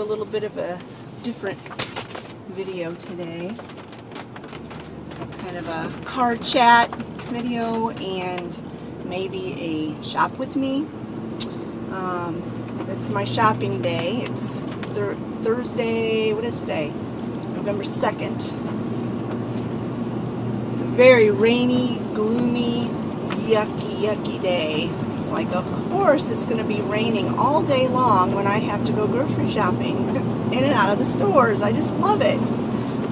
a little bit of a different video today. Kind of a car chat video and maybe a shop with me. Um, it's my shopping day. It's Thursday, what is today? November 2nd. It's a very rainy, gloomy, yucky, yucky day. It's like, of course it's going to be raining all day long when I have to go grocery shopping in and out of the stores. I just love it.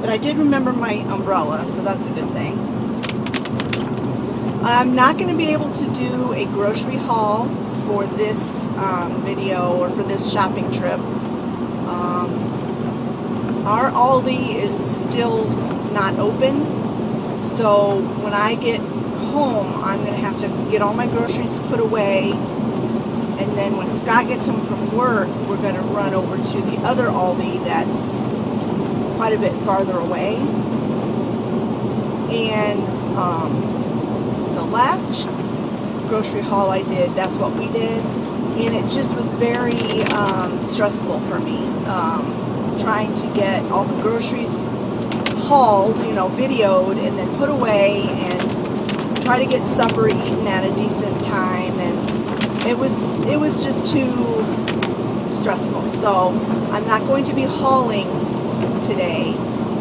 But I did remember my umbrella, so that's a good thing. I'm not going to be able to do a grocery haul for this um, video or for this shopping trip. Um, our Aldi is still not open, so when I get home, I'm going to have to get all my groceries put away, and then when Scott gets home from work, we're going to run over to the other Aldi that's quite a bit farther away. And um, the last grocery haul I did, that's what we did. And it just was very um, stressful for me. Um, trying to get all the groceries hauled, you know, videoed, and then put away, and try to get supper eaten at a decent time. And it was, it was just too stressful. So I'm not going to be hauling today,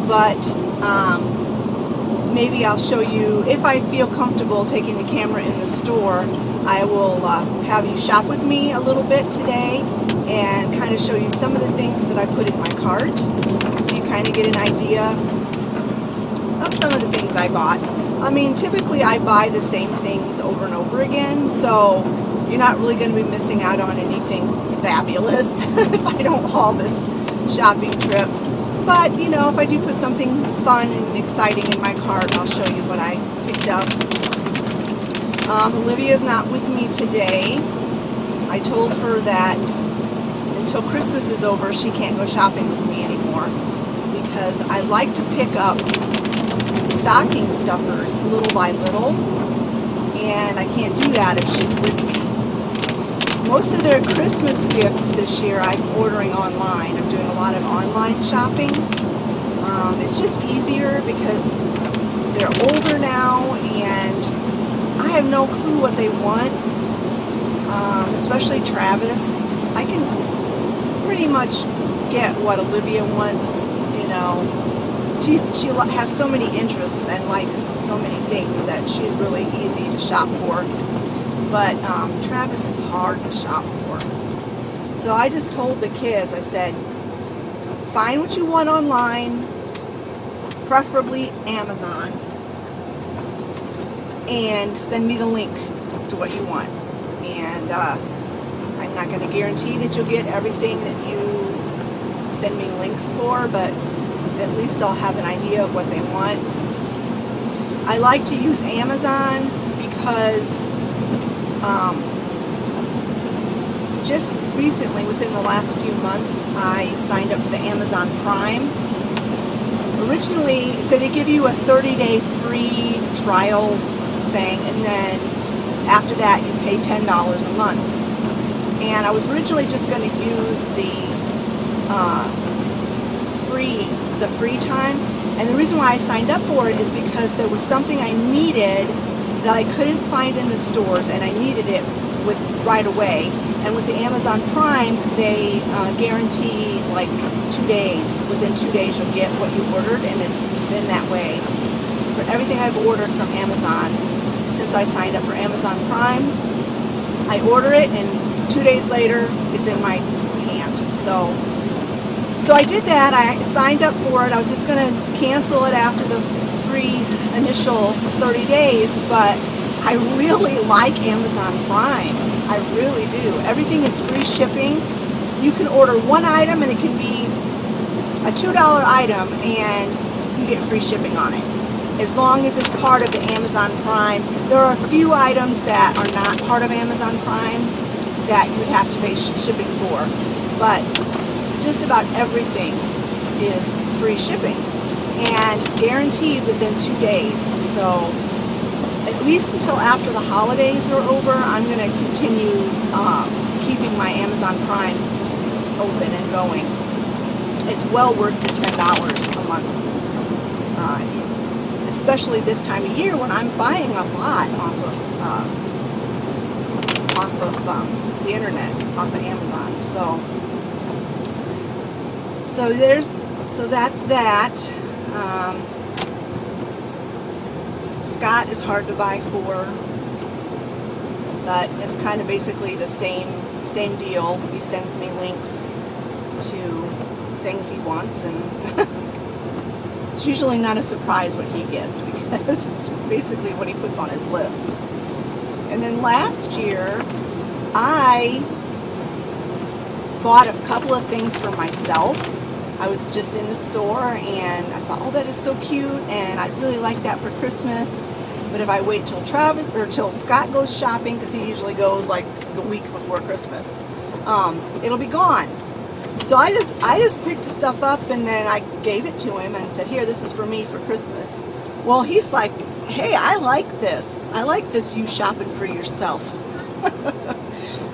but um, maybe I'll show you, if I feel comfortable taking the camera in the store, I will uh, have you shop with me a little bit today and kind of show you some of the things that I put in my cart so you kind of get an idea of some of the things I bought. I mean, typically I buy the same things over and over again, so you're not really going to be missing out on anything fabulous if I don't haul this shopping trip. But, you know, if I do put something fun and exciting in my cart, I'll show you what I picked up. Um, Olivia's not with me today. I told her that until Christmas is over, she can't go shopping with me anymore because I like to pick up stocking stuffers little by little, and I can't do that if she's with me. Most of their Christmas gifts this year I'm ordering online. I'm doing a lot of online shopping. Um, it's just easier because they're older now and I have no clue what they want, um, especially Travis. I can pretty much get what Olivia wants, you know. She, she has so many interests and likes so many things that she's really easy to shop for. But um, Travis is hard to shop for. So I just told the kids, I said, find what you want online, preferably Amazon, and send me the link to what you want. And uh, I'm not going to guarantee that you'll get everything that you send me links for, but at least I'll have an idea of what they want. I like to use Amazon because um, just recently, within the last few months, I signed up for the Amazon Prime. Originally, so they give you a 30-day free trial thing, and then after that, you pay $10 a month. And I was originally just going to use the uh, free, the free time. And the reason why I signed up for it is because there was something I needed that I couldn't find in the stores, and I needed it with right away. And with the Amazon Prime, they uh, guarantee like two days. Within two days, you'll get what you ordered, and it's been that way for everything I've ordered from Amazon since I signed up for Amazon Prime. I order it, and two days later, it's in my hand. So, so I did that. I signed up for it. I was just going to cancel it after the free initial 30 days, but I really like Amazon Prime. I really do. Everything is free shipping. You can order one item and it can be a $2 item and you get free shipping on it. As long as it's part of the Amazon Prime. There are a few items that are not part of Amazon Prime that you would have to pay shipping for. But just about everything is free shipping and guaranteed within two days. So at least until after the holidays are over, I'm going to continue um, keeping my Amazon Prime open and going. It's well worth the $10 a month. Uh, especially this time of year when I'm buying a lot off of uh, off of um, the internet, off of Amazon. So, so there's, so that's that. Um, Scott is hard to buy for, but it's kind of basically the same same deal. He sends me links to things he wants, and it's usually not a surprise what he gets because it's basically what he puts on his list. And then last year, I bought a couple of things for myself. I was just in the store and I thought, oh, that is so cute, and I'd really like that for Christmas. But if I wait till Travis or till Scott goes shopping, because he usually goes like the week before Christmas, um, it'll be gone. So I just I just picked stuff up and then I gave it to him and said, here, this is for me for Christmas. Well, he's like, hey, I like this. I like this you shopping for yourself.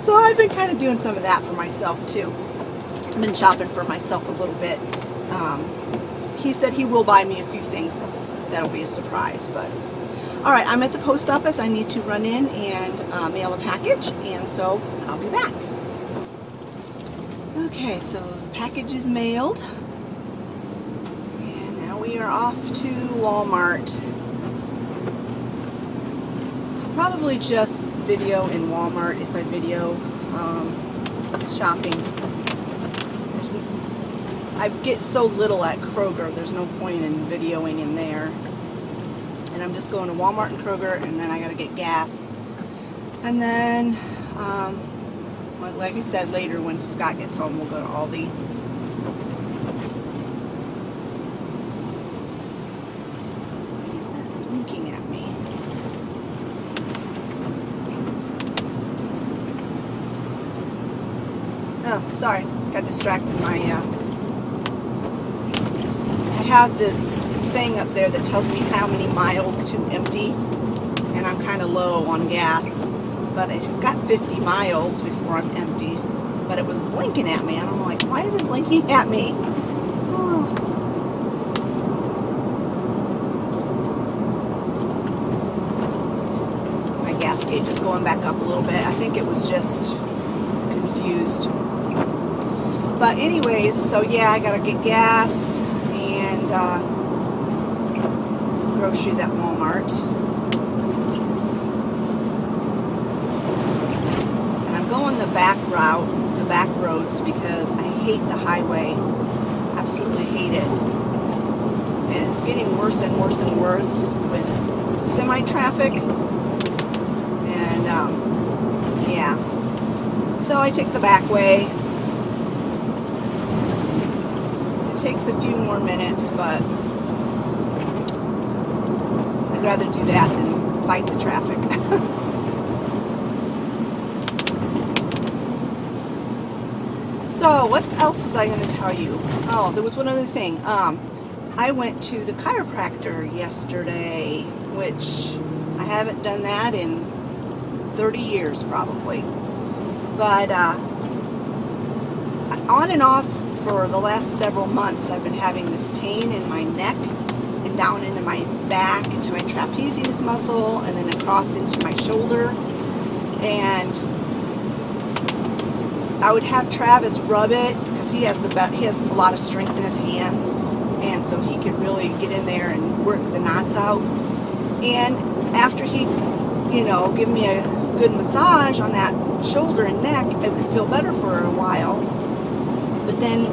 so I've been kind of doing some of that for myself too. I've been shopping for myself a little bit. Um, he said he will buy me a few things that'll be a surprise, but all right, I'm at the post office. I need to run in and uh, mail a package, and so I'll be back. Okay, so the package is mailed. And now we are off to Walmart. I'll probably just video in Walmart if I video um, shopping. There's, I get so little at Kroger, there's no point in videoing in there. And I'm just going to Walmart and Kroger and then I gotta get gas. And then um, like I said later when Scott gets home we'll go to Aldi Why is that blinking at me oh sorry. Got distracted. My uh, I have this thing up there that tells me how many miles to empty and I'm kind of low on gas but I got 50 miles before I'm empty. But it was blinking at me and I'm like why is it blinking at me? My gas gauge is going back up a little bit. I think it was just confused but anyways so yeah I gotta get gas and uh, groceries at Walmart. And I'm going the back route, the back roads, because I hate the highway. Absolutely hate it. And it's getting worse and worse and worse with semi-traffic. And, um, yeah. So I take the back way. It takes a few more minutes, but I'd rather do that than fight the traffic. so, what else was I going to tell you? Oh, there was one other thing. Um, I went to the chiropractor yesterday, which I haven't done that in 30 years probably. But uh, on and off for the last several months, I've been having this pain in my neck and down into my back, into my trapezius muscle, and then across into my shoulder. And I would have Travis rub it because he has the he has a lot of strength in his hands, and so he could really get in there and work the knots out. And after he, you know, give me a good massage on that shoulder and neck, it would feel better for a while. But then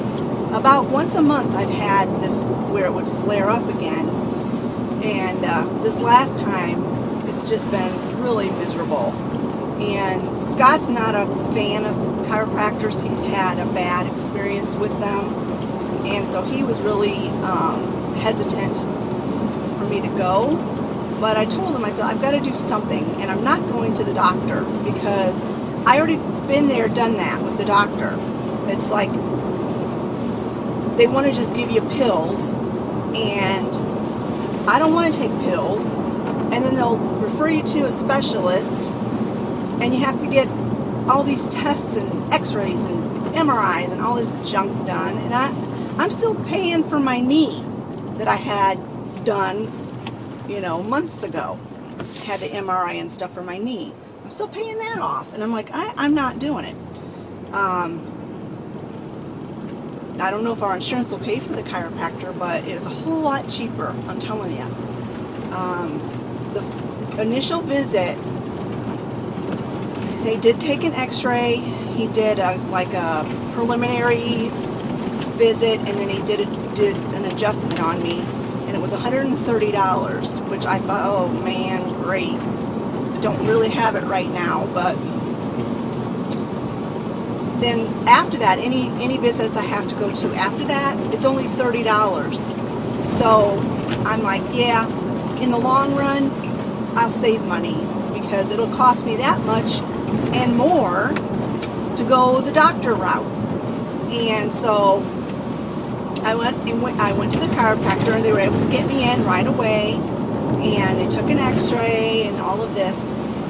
about once a month I've had this where it would flare up again. And uh, this last time it's just been really miserable. And Scott's not a fan of chiropractors. He's had a bad experience with them. And so he was really um, hesitant for me to go. But I told him I said I've got to do something and I'm not going to the doctor because I already been there done that with the doctor it's like they want to just give you pills and I don't want to take pills and then they'll refer you to a specialist and you have to get all these tests and x-rays and MRIs and all this junk done, and I, I'm still paying for my knee that I had done, you know, months ago. Had the MRI and stuff for my knee. I'm still paying that off, and I'm like, I, I'm not doing it. Um, I don't know if our insurance will pay for the chiropractor, but it is a whole lot cheaper. I'm telling you. Um, the initial visit they did take an x-ray he did a, like a preliminary visit and then he did a, did an adjustment on me and it was $130 which I thought oh man great don't really have it right now but then after that any any visits I have to go to after that it's only $30 so I'm like yeah in the long run I'll save money because it'll cost me that much and more to go the doctor route. And so I went and went, I went to the chiropractor and they were able to get me in right away and they took an x-ray and all of this.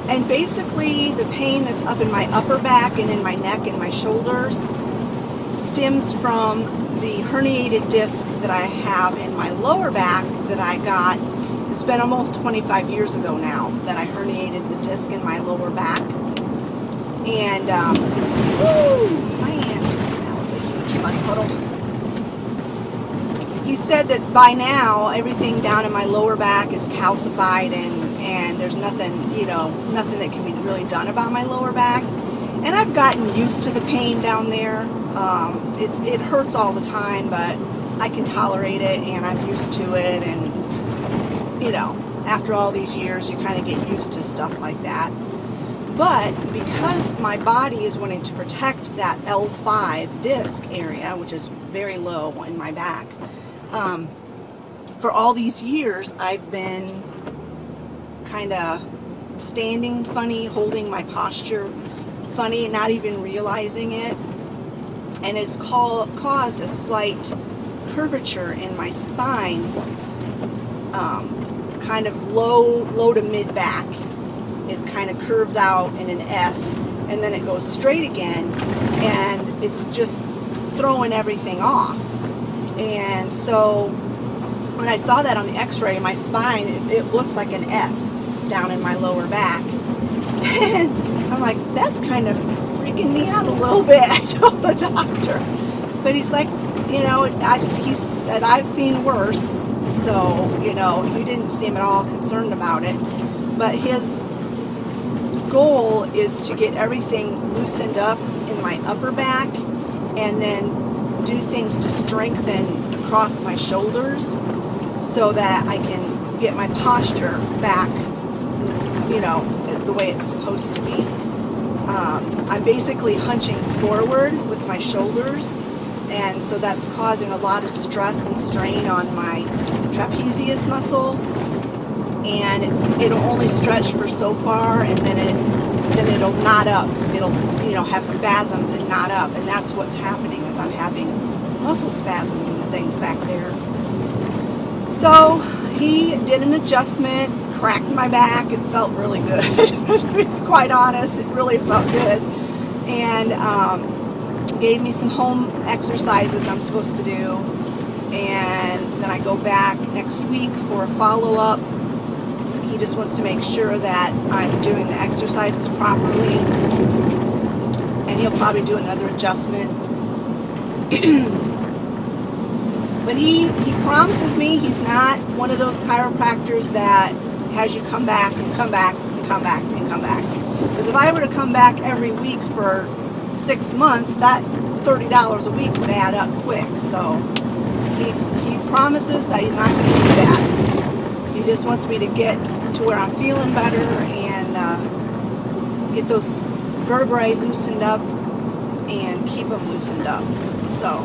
And basically the pain that's up in my upper back and in my neck and my shoulders stems from the herniated disc that I have in my lower back that I got. It's been almost 25 years ago now that I herniated the disc in my lower back. And, um, whoo, man, that was a huge mud puddle. He said that by now, everything down in my lower back is calcified and, and there's nothing, you know, nothing that can be really done about my lower back. And I've gotten used to the pain down there. Um, it, it hurts all the time, but I can tolerate it and I'm used to it. And, you know, after all these years, you kind of get used to stuff like that. But because my body is wanting to protect that L5 disc area, which is very low in my back, um, for all these years I've been kind of standing funny, holding my posture funny, not even realizing it. And it's called, caused a slight curvature in my spine, um, kind of low, low to mid back it kind of curves out in an S and then it goes straight again and it's just throwing everything off. And so when I saw that on the x-ray, my spine, it, it, looks like an S down in my lower back. And I'm like, that's kind of freaking me out a little bit. I told the doctor. But he's like, you know, I've, he said, I've seen worse. So, you know, he didn't seem at all concerned about it. But his goal is to get everything loosened up in my upper back and then do things to strengthen across my shoulders so that I can get my posture back, you know, the way it's supposed to be. Um, I'm basically hunching forward with my shoulders and so that's causing a lot of stress and strain on my trapezius muscle. And it'll only stretch for so far and then it then it'll knot up. It'll you know have spasms and knot up. And that's what's happening is I'm having muscle spasms and things back there so he did an adjustment cracked my back it felt really good to be quite honest it really felt good and um, gave me some home exercises I'm supposed to do and then I go back next week for a follow-up he just wants to make sure that I'm doing the exercises properly. And he'll probably do another adjustment. but he, he promises me he's not one of those chiropractors that has you come back and come back and come back and come back. Because if I were to come back every week for six months, that $30 a week would add up quick. So he, he promises that he's not going to do that. He just wants me to get to where I'm feeling better and uh, get those vertebrae loosened up and keep them loosened up. So,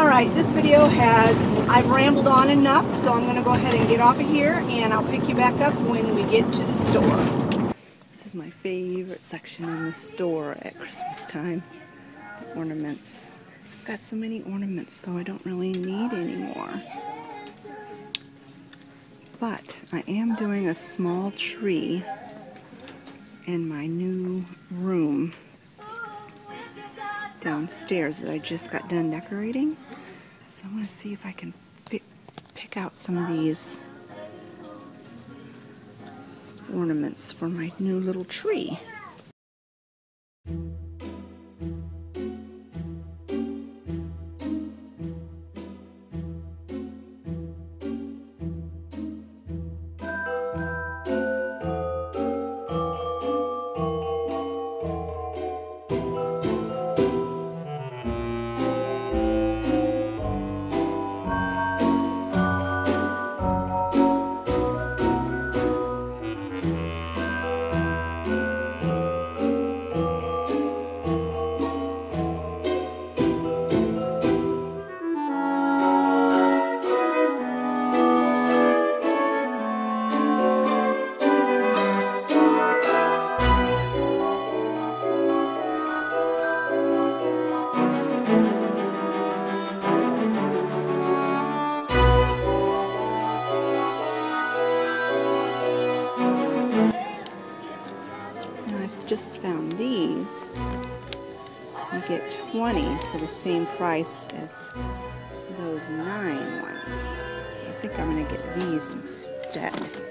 alright, this video has, I've rambled on enough, so I'm going to go ahead and get off of here and I'll pick you back up when we get to the store. This is my favorite section in the store at Christmas time. Ornaments. I've got so many ornaments though I don't really need anymore. But I am doing a small tree in my new room downstairs that I just got done decorating. So I'm going to see if I can pick out some of these ornaments for my new little tree. 20 for the same price as those nine ones. So I think I'm going to get these instead.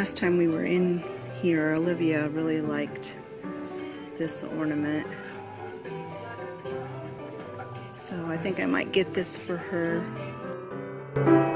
Last time we were in here, Olivia really liked this ornament. So I think I might get this for her.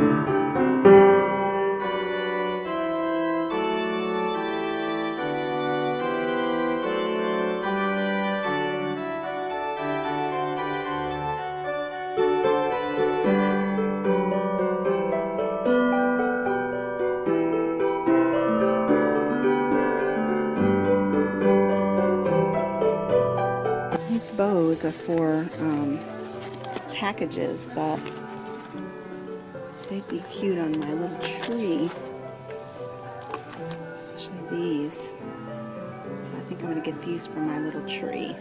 For um, packages, but they'd be cute on my little tree. Especially these. So I think I'm going to get these for my little tree.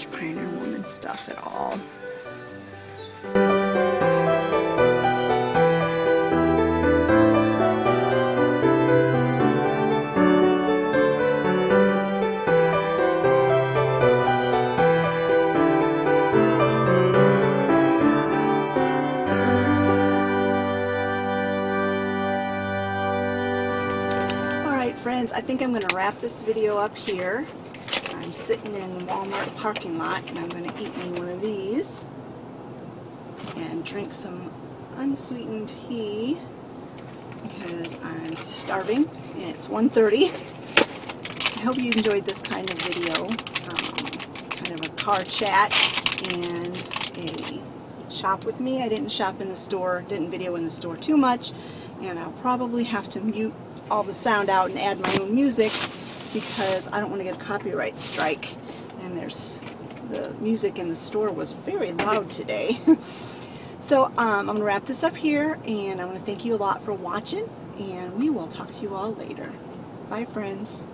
Much Pioneer Woman stuff at all. All right, friends, I think I'm going to wrap this video up here. I'm sitting in the Walmart parking lot and I'm going to eat me one of these and drink some unsweetened tea because I'm starving and it's 1.30. I hope you enjoyed this kind of video, um, kind of a car chat and a shop with me. I didn't shop in the store, didn't video in the store too much, and I'll probably have to mute all the sound out and add my own music because I don't want to get a copyright strike. And there's the music in the store was very loud today. so um, I'm going to wrap this up here and I want to thank you a lot for watching and we will talk to you all later. Bye friends.